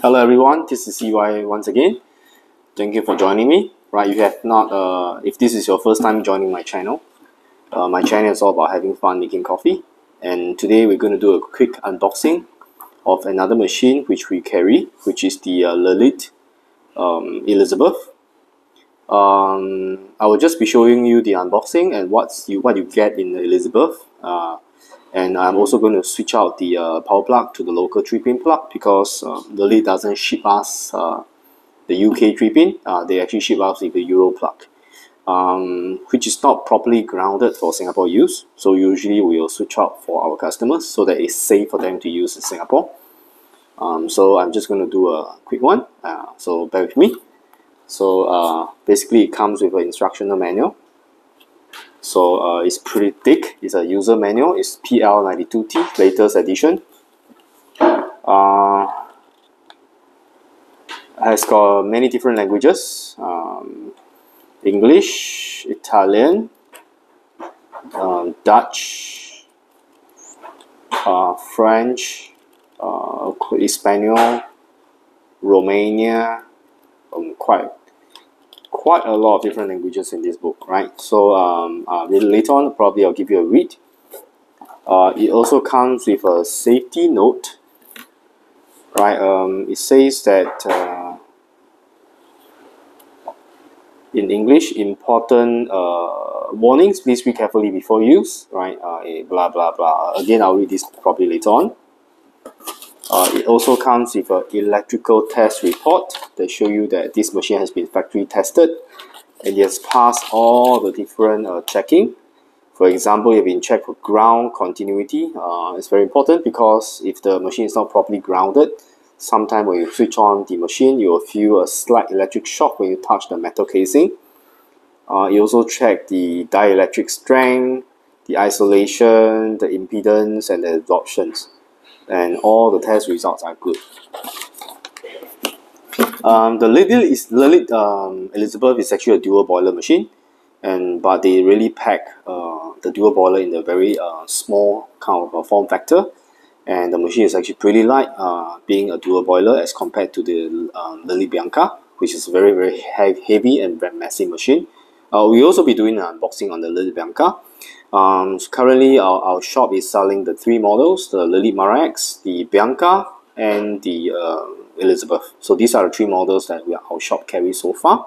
Hello everyone, this is CY once again. Thank you for joining me. Right, you have not, uh, if this is your first time joining my channel, uh, my channel is all about having fun making coffee. And today we're going to do a quick unboxing of another machine which we carry, which is the uh, um, Elizabeth. Um, I will just be showing you the unboxing and what's you what you get in the Elizabeth. Uh, and I'm also going to switch out the uh, power plug to the local 3-pin plug because uh, Lelit doesn't ship us uh, the UK 3-pin. Uh, they actually ship us with the Euro plug, um, which is not properly grounded for Singapore use. So usually we will switch out for our customers so that it's safe for them to use in Singapore. Um, so I'm just going to do a quick one. Uh, so bear with me. So uh, basically it comes with an instructional manual so uh, it's pretty thick. It's a user manual. It's PL92T, latest edition. Uh, has got many different languages. Um, English, Italian, um, Dutch, uh, French, uh, Espanol, Romania, um, quite quite a lot of different languages in this book, right? So um, uh, later on, probably I'll give you a read. Uh, it also comes with a safety note, right? Um, it says that uh, in English, important uh, warnings, please read carefully before use, right? Uh, eh, blah, blah, blah. Again, I'll read this probably later on. Uh, it also comes with an electrical test report that show you that this machine has been factory tested and it has passed all the different uh, checking. For example, you've been checked for ground continuity. Uh, it's very important because if the machine is not properly grounded, sometimes when you switch on the machine, you will feel a slight electric shock when you touch the metal casing. Uh, you also check the dielectric strength, the isolation, the impedance, and the absorptions and all the test results are good. Um, the Lelit is Lelit um, Elizabeth is actually a dual boiler machine, and but they really pack uh, the dual boiler in a very uh, small kind of form factor, and the machine is actually pretty light, uh, being a dual boiler as compared to the um, Lelit Bianca, which is a very very heavy and very massive machine. Uh, we also be doing an unboxing on the Lelit Bianca. Um, currently, our, our shop is selling the three models, the Lelit Marax, the Bianca, and the uh, Elizabeth. So these are the three models that we, our shop carries so far.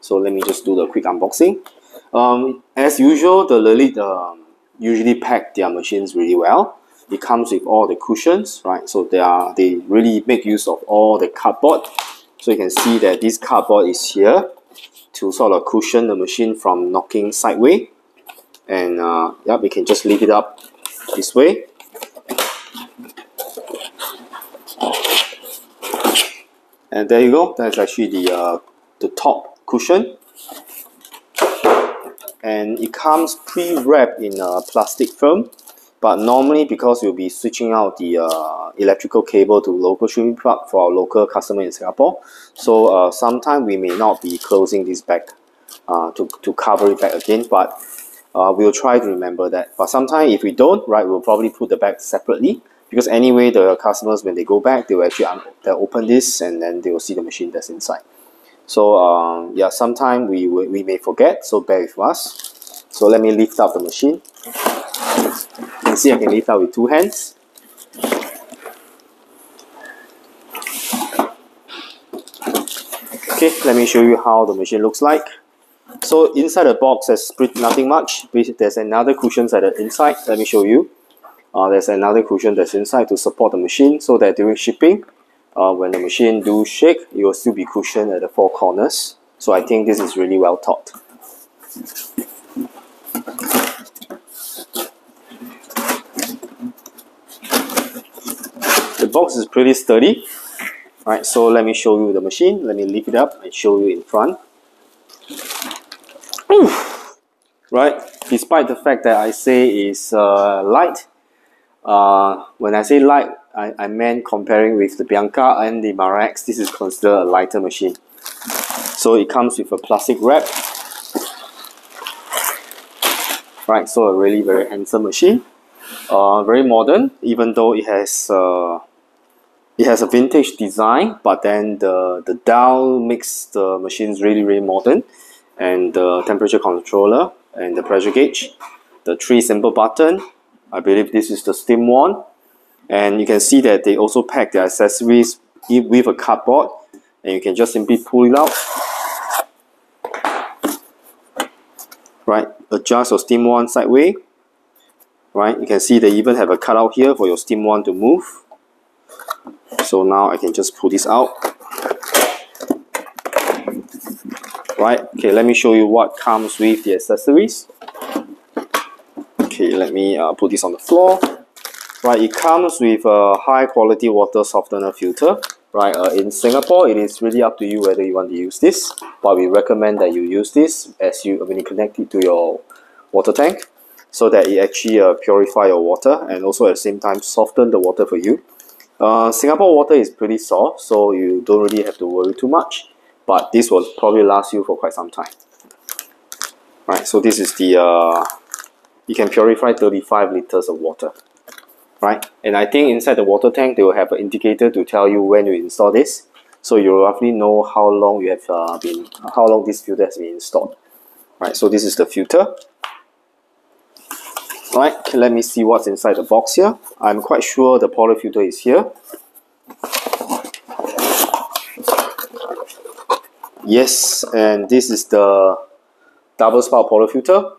So let me just do the quick unboxing. Um, as usual, the Lelit um, usually pack their machines really well. It comes with all the cushions, right? So they are they really make use of all the cardboard. So you can see that this cardboard is here to sort of cushion the machine from knocking sideways and uh, yeah we can just lift it up this way. And there you go. That's actually the uh, the top cushion. And it comes pre-wrapped in a plastic film but normally because we'll be switching out the uh, electrical cable to local streaming plug for our local customer in Singapore. So uh, sometimes we may not be closing this back uh, to, to cover it back again but uh, we'll try to remember that. But sometimes if we don't, right, we'll probably put the bag separately because anyway, the customers, when they go back, they will actually they'll open this and then they will see the machine that's inside. So um, yeah, sometimes we, we, we may forget, so bear with us. So let me lift up the machine. You can see I can lift up with two hands. Okay, let me show you how the machine looks like. So inside the box, there's pretty nothing much. There's another cushion at the inside. Let me show you. Uh, there's another cushion that's inside to support the machine so that during shipping, uh, when the machine do shake, it will still be cushioned at the four corners. So I think this is really well thought. The box is pretty sturdy. Right, so let me show you the machine. Let me lift it up and show you in front right? Despite the fact that I say it's uh, light, uh, when I say light, I, I meant comparing with the Bianca and the Marax, this is considered a lighter machine. So it comes with a plastic wrap. Right, so a really very handsome machine. Uh, very modern, even though it has uh, it has a vintage design, but then the, the dial makes the machines really, really modern. And the temperature controller and the pressure gauge, the three simple button. I believe this is the steam wand. And you can see that they also pack the accessories with a cardboard. And you can just simply pull it out. Right, adjust your steam wand sideways. Right, you can see they even have a cutout here for your steam wand to move so now I can just pull this out right okay let me show you what comes with the accessories. Okay let me uh, put this on the floor. Right it comes with a high quality water softener filter. Right uh, in Singapore it is really up to you whether you want to use this but we recommend that you use this as you when you connect it to your water tank so that it actually uh, purify your water and also at the same time soften the water for you. Uh, Singapore water is pretty soft, so you don't really have to worry too much. But this will probably last you for quite some time. Right, so this is the, uh, you can purify 35 liters of water. Right, and I think inside the water tank, they will have an indicator to tell you when you install this. So you roughly know how long you have uh, been, how long this filter has been installed. Right, so this is the filter. Right, let me see what's inside the box here. I'm quite sure the filter is here. Yes, and this is the double spout portafilter.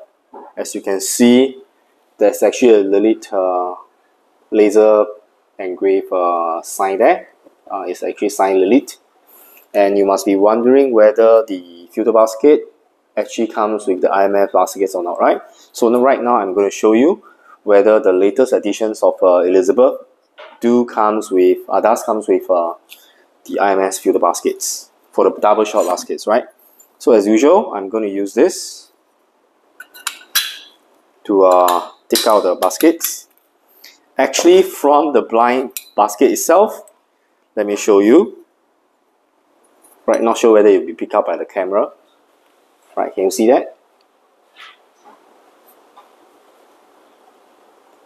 As you can see, there's actually a Lelit uh, laser engraved uh, sign there. Uh, it's actually signed Lelit. And you must be wondering whether the filter basket actually comes with the IMS baskets or not, right? So now, right now I'm going to show you whether the latest editions of uh, Elizabeth do comes with, uh, does comes with uh, the IMS filter baskets for the double shot baskets, right? So as usual, I'm going to use this to uh, take out the baskets. Actually, from the blind basket itself, let me show you. Right, not sure whether you'll be picked up by the camera. Right, can you see that?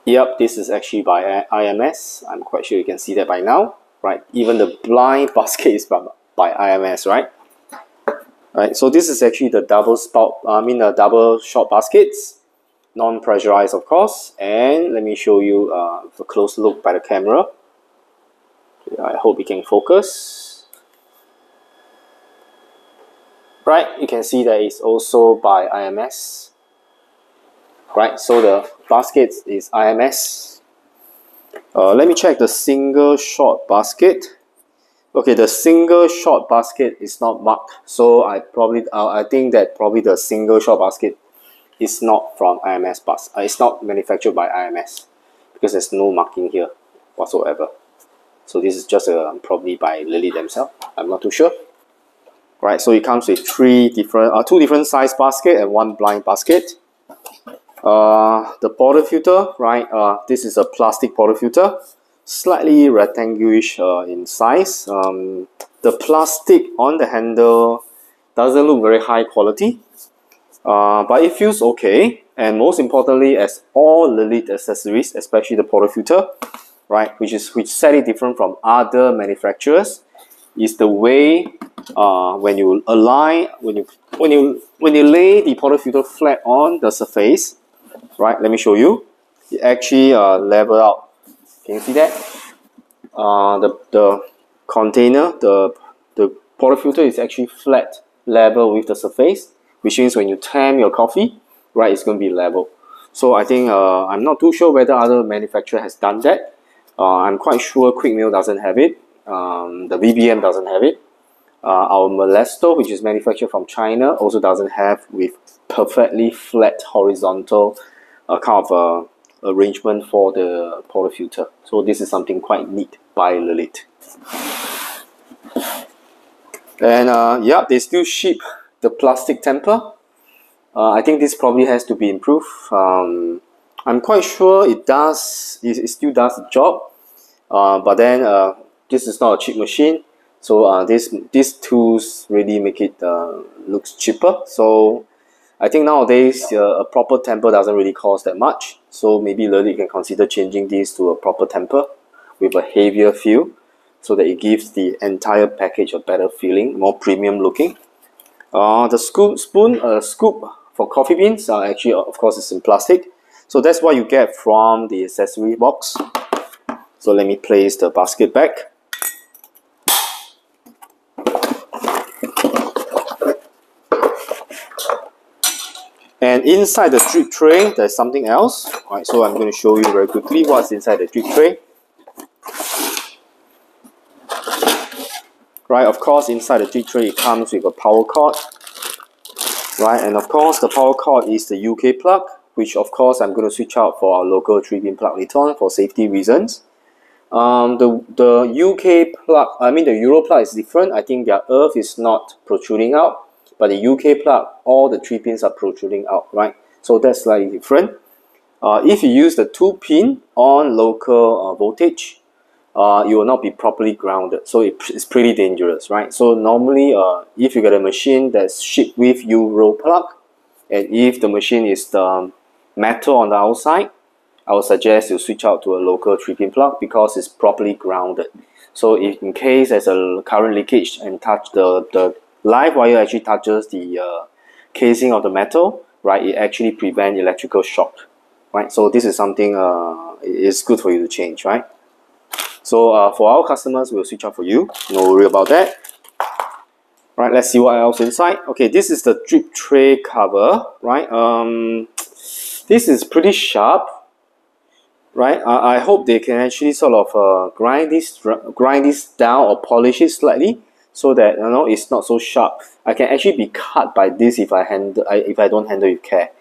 Yep, this is actually by IMS. I'm quite sure you can see that by now. Right, even the blind basket is by, by IMS, right? Right, so this is actually the double spout, I mean the double shot baskets, non-pressurized of course. And let me show you uh, a close look by the camera. I hope you can focus. right you can see that it's also by IMS right so the basket is IMS uh, let me check the single shot basket okay the single shot basket is not marked so I probably uh, I think that probably the single shot basket is not from IMS bus uh, it's not manufactured by IMS because there's no marking here whatsoever so this is just uh, probably by Lelit themselves I'm not too sure right? So it comes with three different, uh, two different size basket and one blind basket. Uh, the filter right? Uh, this is a plastic portafilter, slightly rectangular uh, in size. Um, the plastic on the handle doesn't look very high quality, uh, but it feels okay. And most importantly, as all the Lelit accessories, especially the portafilter, right, which is which it different from other manufacturers, is the way uh, when you align when you when you when you lay the portafilter flat on the surface right let me show you it actually uh, level out can you see that? Uh, the, the container the the portafilter is actually flat level with the surface which means when you tam your coffee right it's going to be level. So I think uh, I'm not too sure whether other manufacturer has done that. Uh, I'm quite sure Quick Mill doesn't have it. Um, the VBM doesn't have it. Uh, our Milesto, which is manufactured from China, also doesn't have with perfectly flat horizontal uh, kind of uh, arrangement for the portafilter. So this is something quite neat by Lelit. And uh, yeah, they still ship the plastic temper. Uh, I think this probably has to be improved. Um, I'm quite sure it does, it, it still does the job. Uh, but then uh, this is not a cheap machine so uh, this these tools really make it uh, looks cheaper so I think nowadays uh, a proper temper doesn't really cost that much so maybe Lelit can consider changing this to a proper temper with a heavier feel so that it gives the entire package a better feeling, more premium looking. Uh, the scoop spoon, uh, scoop for coffee beans are actually, of course, it's in plastic. So that's what you get from the accessory box. So let me place the basket back. And inside the drip tray, there's something else. Right, so I'm going to show you very quickly what's inside the drip tray. Right, of course, inside the drip tray, it comes with a power cord. Right, and of course, the power cord is the UK plug, which of course I'm going to switch out for our local 3-pin plug later on for safety reasons. Um, the, the UK plug, I mean the Euro plug is different. I think their earth is not protruding out but the UK plug, all the three pins are protruding out, right? So that's slightly different. Uh, if you use the two pin on local uh, voltage, uh, you will not be properly grounded. So it, it's pretty dangerous, right? So normally, uh, if you get a machine that's shipped with Euro plug, and if the machine is the metal on the outside, I would suggest you switch out to a local 3-pin plug because it's properly grounded. So if in case there's a current leakage and touch the, the live wire actually touches the uh, casing of the metal, right, it actually prevent electrical shock, right? So this is something uh, it's good for you to change, right? So uh, for our customers, we'll switch out for you. No worry about that. Right, let's see what else inside. Okay, this is the drip tray cover, right? Um, this is pretty sharp, right? I, I hope they can actually sort of uh, grind this grind this down or polish it slightly so that you know it's not so sharp. I can actually be cut by this if I handle I, if I don't handle with care.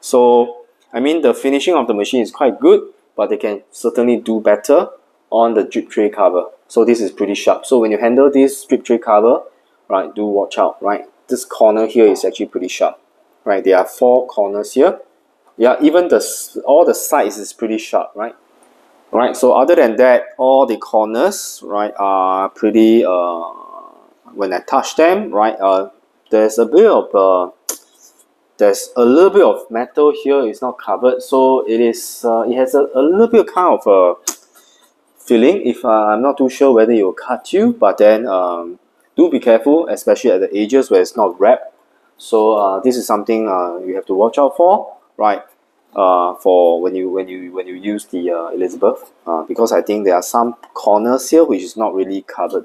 So I mean the finishing of the machine is quite good, but they can certainly do better on the drip tray cover. So this is pretty sharp. So when you handle this drip tray cover, right, do watch out, right? This corner here is actually pretty sharp, right? There are four corners here. Yeah, even the all the sides is pretty sharp, right? Right, so other than that, all the corners, right, are pretty uh, when I touch them, right, uh, there's a bit of uh, there's a little bit of metal here. It's not covered, so it is. Uh, it has a, a little bit of kind of a feeling. If uh, I'm not too sure whether it will cut you, but then um, do be careful, especially at the edges where it's not wrapped. So uh, this is something uh, you have to watch out for, right? Uh, for when you when you when you use the uh, Elizabeth, uh, because I think there are some corners here which is not really covered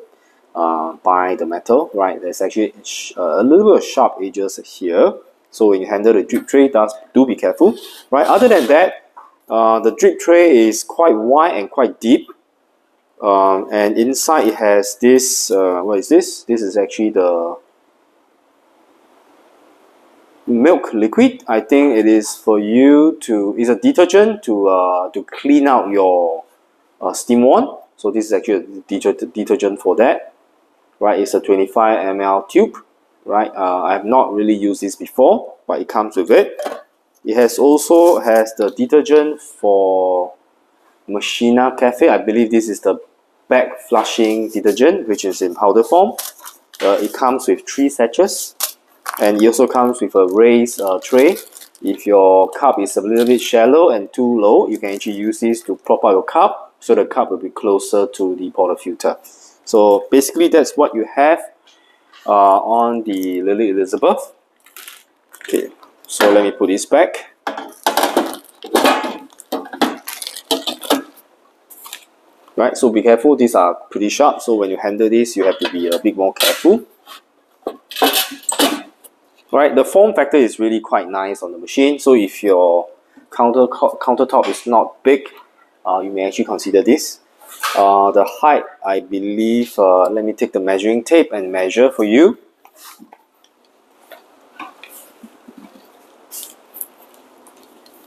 uh, by the metal, right? There's actually uh, a little bit of sharp edges here. So when you handle the drip tray, does do be careful, right? Other than that, uh, the drip tray is quite wide and quite deep. Um, and inside it has this, uh, what is this? This is actually the milk liquid. I think it is for you to, it's a detergent to, uh, to clean out your uh, steam wand. So this is actually a detergent for that right? It's a 25 ml tube, right? Uh, I have not really used this before, but it comes with it. It has also has the detergent for Machina Cafe. I believe this is the back flushing detergent, which is in powder form. Uh, it comes with three sachets, and it also comes with a raised uh, tray. If your cup is a little bit shallow and too low, you can actually use this to prop up your cup, so the cup will be closer to the portafilter. So basically that's what you have uh, on the Lelit Elizabeth. Okay, so let me put this back. Right, so be careful, these are pretty sharp, so when you handle this, you have to be a bit more careful. Right, the form factor is really quite nice on the machine, so if your counter countertop is not big, uh, you may actually consider this. Uh, the height, I believe, uh, let me take the measuring tape and measure for you.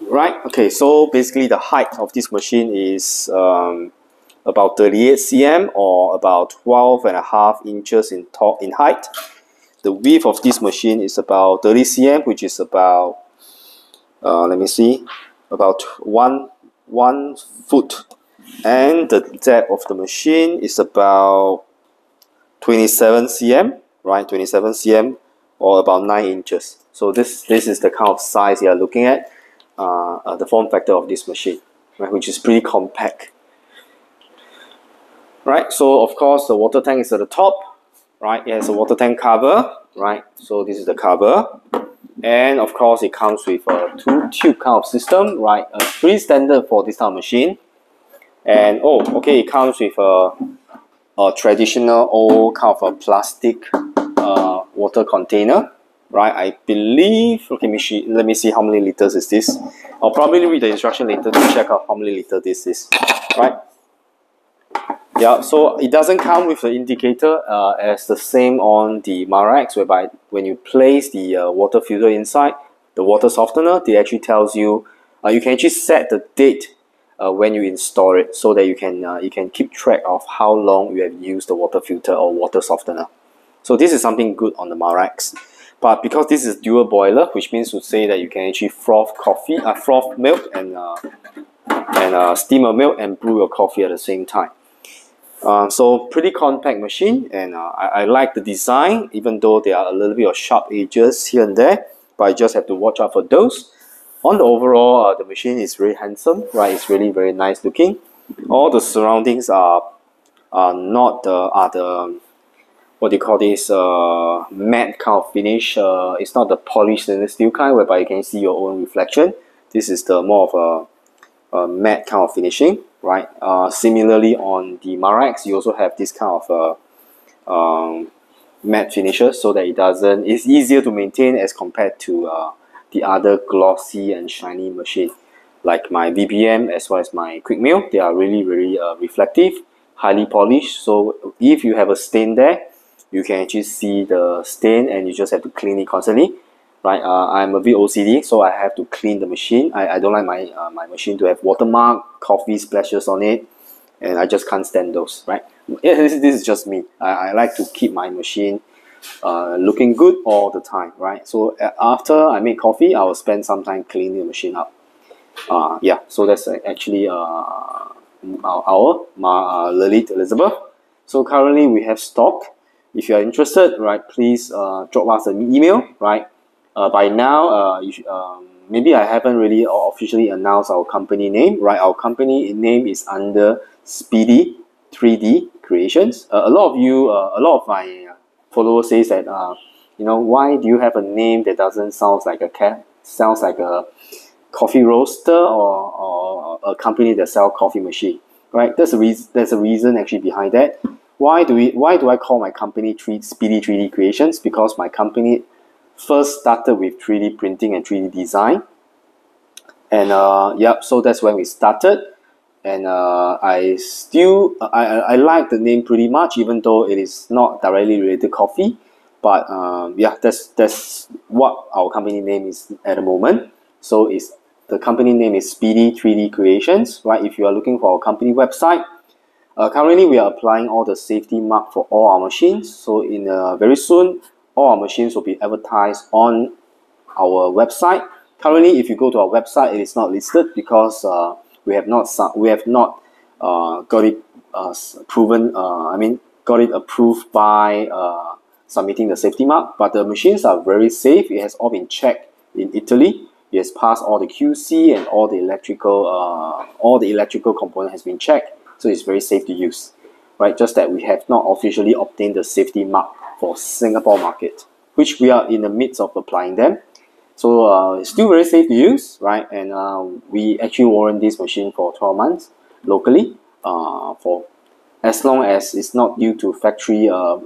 Right, okay, so basically the height of this machine is um, about 38 cm or about 12 and a half inches in, top, in height. The width of this machine is about 30 cm, which is about, uh, let me see, about one, one foot and the depth of the machine is about 27 cm right? 27 cm or about 9 inches. So this this is the kind of size you are looking at uh, uh, the form factor of this machine right? Which is pretty compact. Right? So of course the water tank is at the top right? It has a water tank cover right? So this is the cover. And of course it comes with a two tube kind of system right? A pretty standard for this type of machine and oh okay it comes with a, a traditional old kind of a plastic uh, water container right? I believe okay, let me see let me see how many liters is this. I'll probably read the instruction later to check out how many liter this is right? Yeah, so it doesn't come with the indicator uh, as the same on the Marax whereby when you place the uh, water filter inside, the water softener, they actually tells you, uh, you can actually set the date uh, when you install it so that you can, uh, you can keep track of how long you have used the water filter or water softener. So this is something good on the Marax. But because this is dual boiler, which means to say that you can actually froth coffee, uh, froth milk and, uh, and uh, steam milk and brew your coffee at the same time. Uh, so pretty compact machine and uh, I, I like the design even though there are a little bit of sharp edges here and there but I just have to watch out for those. On the overall, uh, the machine is very handsome, right? It's really very nice looking. All the surroundings are are not the are the what do you call this uh, matte kind of finish. Uh, it's not the polished stainless steel kind whereby you can see your own reflection. This is the more of a, a matte kind of finishing right? Uh, similarly, on the Marax you also have this kind of uh, um, matte finishes so that it doesn't, it's easier to maintain as compared to uh, the other glossy and shiny machine. Like my VBM as well as my Quick Mill, they are really, really uh, reflective, highly polished. So if you have a stain there, you can actually see the stain and you just have to clean it constantly right? Uh, I'm a bit OCD, so I have to clean the machine. I, I don't like my uh, my machine to have watermark, coffee splashes on it, and I just can't stand those, right? This, this is just me. I, I like to keep my machine uh, looking good all the time, right? So after I make coffee, I will spend some time cleaning the machine up. Uh, yeah, so that's actually uh, our, my, uh, Lelit Elizabeth. So currently we have stock. If you are interested, right, please uh, drop us an email, right? uh, by now, uh, you um, maybe I haven't really officially announced our company name, right? Our company name is under Speedy 3D Creations. Uh, a lot of you, uh, a lot of my followers says that, uh, you know, why do you have a name that doesn't sound like a cat, sounds like a coffee roaster or, or a company that sell coffee machine, right? There's a reason. There's a reason actually behind that. Why do we? Why do I call my company Speedy 3D Creations? Because my company first started with 3D printing and 3D design. And uh, yep, so that's when we started. And uh, I still, I, I like the name pretty much, even though it is not directly related to coffee. But um, yeah, that's, that's what our company name is at the moment. So it's, the company name is Speedy 3D Creations, right? If you are looking for our company website, uh, currently we are applying all the safety mark for all our machines. So in uh, very soon, all our machines will be advertised on our website. Currently, if you go to our website, it is not listed because uh, we have not we have not uh, got it uh, proven. Uh, I mean, got it approved by uh, submitting the safety mark. But the machines are very safe. It has all been checked in Italy. It has passed all the QC and all the electrical uh, all the electrical component has been checked. So it's very safe to use. Right, just that we have not officially obtained the safety mark for Singapore market, which we are in the midst of applying them. So uh, it's still very safe to use, right? And uh, we actually warrant this machine for 12 months locally uh, for as long as it's not due to factory uh,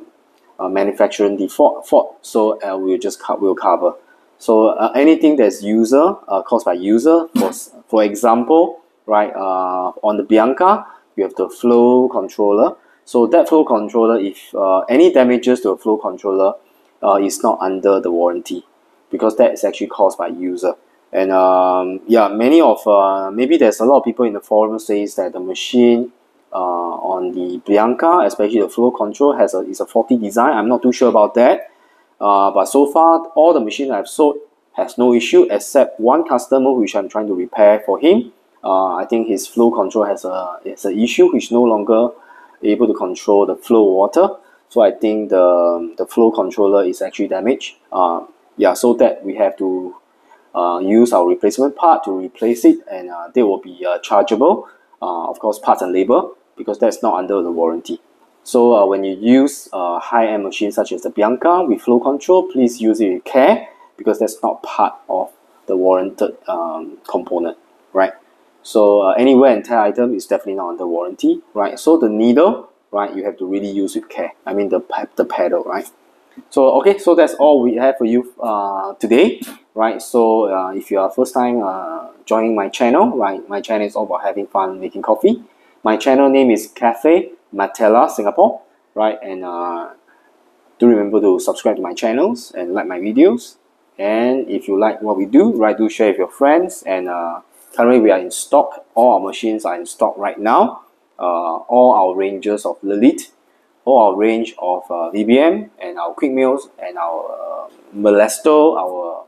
uh, manufacturing default fault. So uh, we'll just co- we'll cover. So uh, anything that's user uh, caused by user, for for example, right? Uh, on the Bianca, you have the flow controller so that flow controller, if uh, any damages to a flow controller, uh, is not under the warranty because that is actually caused by user. And um, yeah, many of uh, maybe there's a lot of people in the forum says that the machine uh, on the Bianca, especially the flow control, has a is a faulty design. I'm not too sure about that. Uh, but so far, all the machine I've sold has no issue except one customer which I'm trying to repair for him. Uh, I think his flow control has a it's an issue which no longer able to control the flow water. So I think the, the flow controller is actually damaged. Uh, yeah, so that we have to uh, use our replacement part to replace it and uh, they will be uh, chargeable. Uh, of course, parts and labor. because that's not under the warranty. So uh, when you use a high-end machine such as the Bianca with flow control, please use it with care because that's not part of the warranted um, component, right? So uh, any wear and tear item is definitely not under warranty, right? So the needle, right, you have to really use with care. I mean the, the pedal, right? So okay, so that's all we have for you uh, today, right? So uh, if you are first time uh, joining my channel, right, my channel is all about having fun making coffee. My channel name is Cafe Matella Singapore, right? And uh, do remember to subscribe to my channels and like my videos. And if you like what we do, right, do share with your friends. And uh, currently we are in stock. All our machines are in stock right now. Uh, all our ranges of Lelit, all our range of uh, VBM and our Quick Mills and our uh, Milesto, our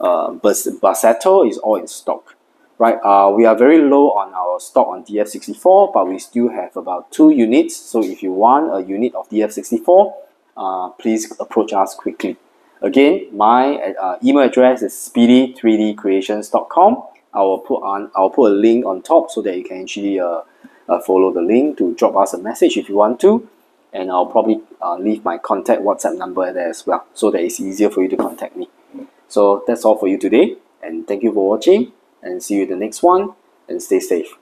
uh, Barsetto is all in stock right? Uh, we are very low on our stock on DF64, but we still have about two units. So if you want a unit of DF64, uh, please approach us quickly. Again, my uh, email address is speedy3dcreations.com. I will put on I'll put a link on top so that you can actually uh, uh, follow the link to drop us a message if you want to. And I'll probably uh, leave my contact WhatsApp number there as well so that it's easier for you to contact me. So that's all for you today and thank you for watching and see you in the next one and stay safe.